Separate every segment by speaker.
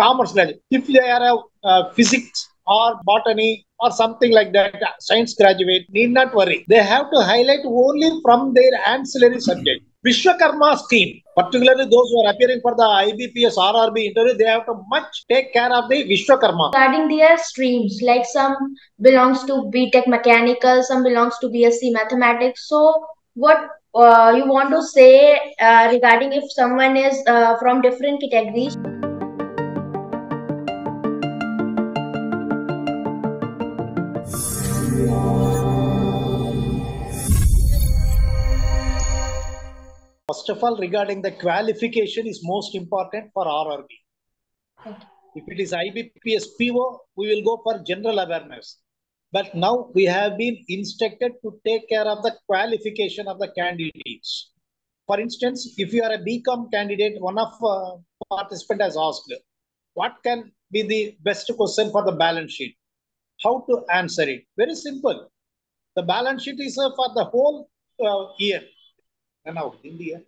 Speaker 1: commerce. If they are a physics or botany or something like that, science graduate, need not worry. They have to highlight only from their ancillary subject. Vishwakarma scheme, particularly those who are appearing for the IBPS RRB interview, they have to much take care of the Vishwakarma.
Speaker 2: regarding their streams like some belongs to btech mechanical some belongs to bsc mathematics so what uh, you want to say uh, regarding if someone is uh, from different categories
Speaker 1: First of all, regarding the qualification is most important for RRB.
Speaker 2: Okay.
Speaker 1: If it is IBPS PO, we will go for general awareness. But now we have been instructed to take care of the qualification of the candidates. For instance, if you are a BCom candidate, one of uh, participant has asked, what can be the best question for the balance sheet? How to answer it? Very simple. The balance sheet is uh, for the whole uh, year. And now, India.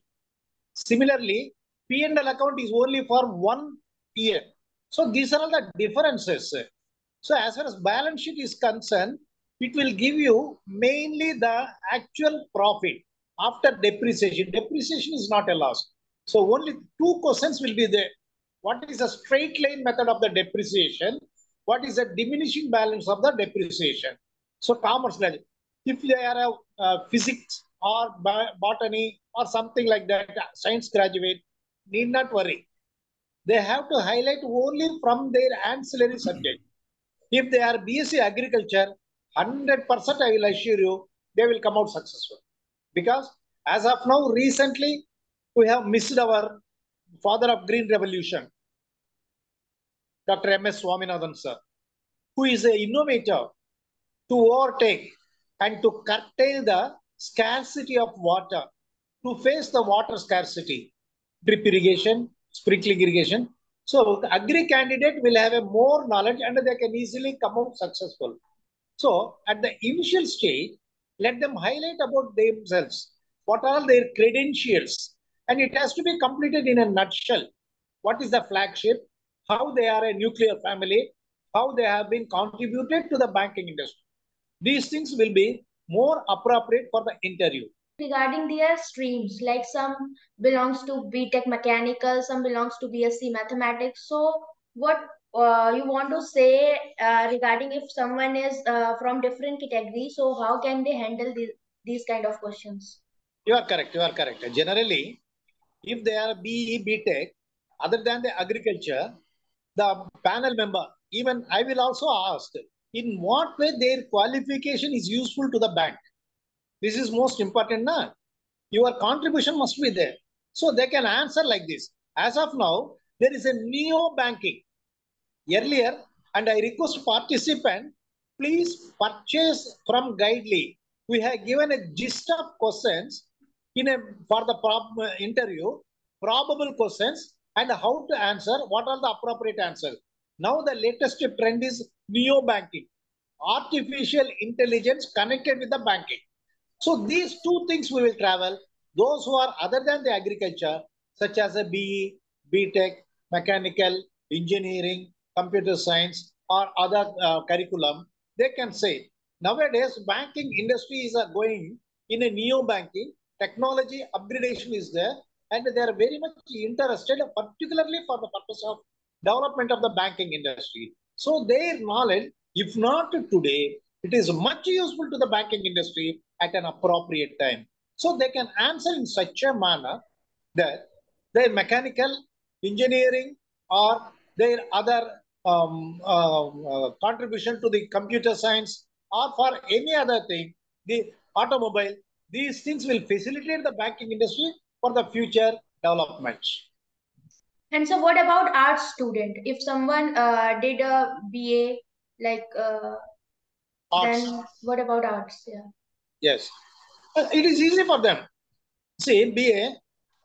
Speaker 1: Similarly, P&L account is only for one year. So these are all the differences. So as far as balance sheet is concerned, it will give you mainly the actual profit after depreciation. Depreciation is not a loss. So only two questions will be there. What is the straight line method of the depreciation? What is the diminishing balance of the depreciation? So commerce graduate, if they are a uh, physics or botany or something like that, science graduate, need not worry. They have to highlight only from their ancillary subject. If they are BSc agriculture, 100% I will assure you, they will come out successful. Because as of now, recently, we have missed our father of green revolution, Dr. M.S. Swaminathan sir, who is an innovator to overtake and to curtail the scarcity of water, to face the water scarcity, drip irrigation, sprinkling irrigation. So the agri candidate will have a more knowledge and they can easily come out successful. So at the initial stage, let them highlight about themselves. What are their credentials? And it has to be completed in a nutshell. What is the flagship? How they are a nuclear family? How they have been contributed to the banking industry. These things will be more appropriate for the interview
Speaker 2: regarding their streams like some belongs to btech mechanical some belongs to bsc mathematics so what uh, you want to say uh, regarding if someone is uh, from different categories so how can they handle these, these kind of questions
Speaker 1: you are correct you are correct generally if they are be btech other than the agriculture the panel member even i will also ask in what way their qualification is useful to the bank? This is most important na? Your contribution must be there. So they can answer like this. As of now there is a neo banking. Earlier and i request participant please purchase from guidely. We have given a gist of questions in a for the prob, uh, interview probable questions and how to answer? What are the appropriate answers? Now the latest trend is neo banking. Artificial intelligence connected with the banking. So these two things we will travel. Those who are other than the agriculture, such as a BE, BTech, mechanical, engineering, computer science, or other uh, curriculum, they can say, nowadays banking industry is uh, going in a neo banking, technology upgradation is there, and they are very much interested, particularly for the purpose of development of the banking industry. So their knowledge, if not today, it is much useful to the banking industry at an appropriate time. So they can answer in such a manner that their mechanical engineering or their other um, uh, uh, contribution to the computer science or for any other thing, the automobile, these things will facilitate the banking industry for the future development.
Speaker 2: And so what about arts student? If someone uh, did a BA, like uh,
Speaker 1: Arts.
Speaker 2: then what about arts? Yeah.
Speaker 1: Yes. It is easy for them. See, BA,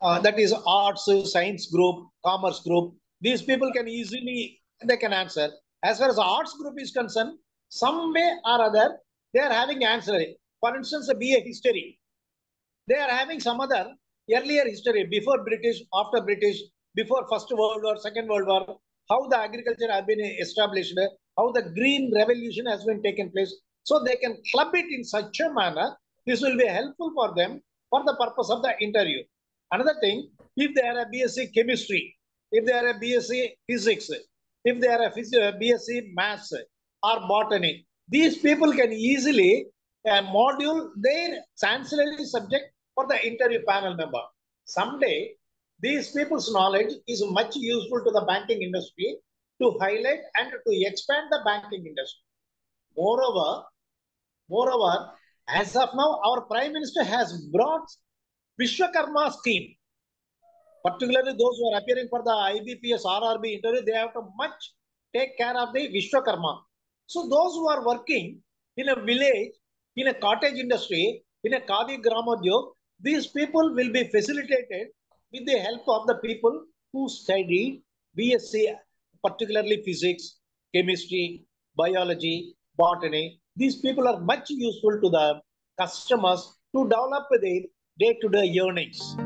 Speaker 1: uh, that is arts, science group, commerce group, these people can easily, they can answer. As far as arts group is concerned, some way or other, they are having answer. For instance, a BA history. They are having some other earlier history, before British, after British, before First World War, Second World War, how the agriculture has been established, how the green revolution has been taken place. So they can club it in such a manner. This will be helpful for them for the purpose of the interview. Another thing, if they are a BSc chemistry, if they are a BSc physics, if they are a BSc maths or botany, these people can easily uh, module their ancillary subject for the interview panel member. Someday, these people's knowledge is much useful to the banking industry to highlight and to expand the banking industry. Moreover, moreover, as of now, our Prime Minister has brought Vishwakarma scheme. Particularly those who are appearing for the IBPS RRB interview, they have to much take care of the Vishwakarma. So those who are working in a village, in a cottage industry, in a Khadi Gramodyog, these people will be facilitated with the help of the people who study BSc, particularly physics, chemistry, biology, botany. These people are much useful to the customers to develop their day-to-day earnings.